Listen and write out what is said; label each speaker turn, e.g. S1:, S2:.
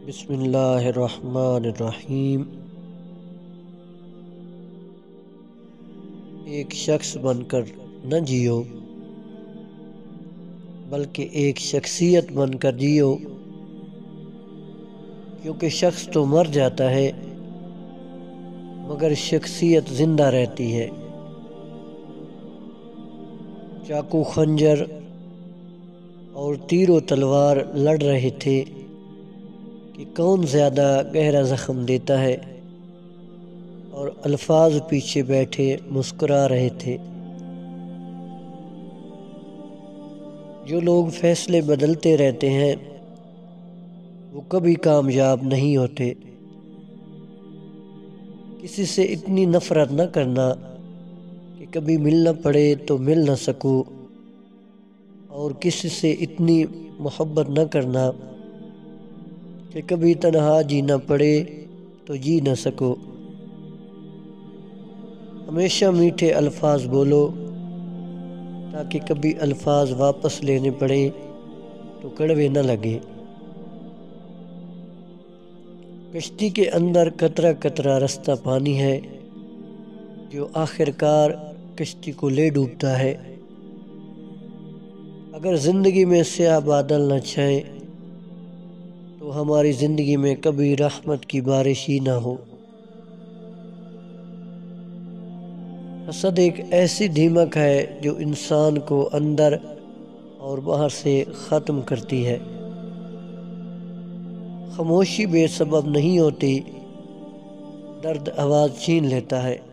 S1: बिस्मिल्लाहिर्रहमानिर्रहीम। एक शख्स बनकर न जियो, बल्कि एक शख्सियत बनकर जियो, क्योंकि शख्स तो मर जाता है, मगर शख्सियत ज़िंदा रहती है। चाकू खंजर और तीरों तलवार लड़ रहे थे। कि कौन ज़्यादा गहरा ज़ख्म देता है? और अल्फाज पीछे बैठे मुस्कुरा रहे थे। जो लोग फैसले बदलते रहते हैं, वो कभी कामयाब नहीं होते। किसी से इतनी नफ़रत न करना कि कभी मिलना पड़े तो मिल ना सको। और किसी से इतनी मोहब्बत न करना कि कभी तनहा जीना पड़े तो जी न सको। हमेशा मीठे अल्फाज बोलो, ताकि कभी अल्फाज वापस लेने पड़े तो कड़वे न लगे। कश्ती के अंदर कतरा कतरा रास्ता पानी है, जो आखिरकार कश्ती को ले डूबता है। अगर ज़िंदगी में स्याह बादल न छाएँ हमारी ज़िंदगी में कभी रहमत की बारिश ही ना हो। हसद एक ऐसी धीमक है जो इंसान को अंदर और बाहर से ख़त्म करती है। खामोशी बेसबब नहीं होती, दर्द आवाज़ छीन लेता है।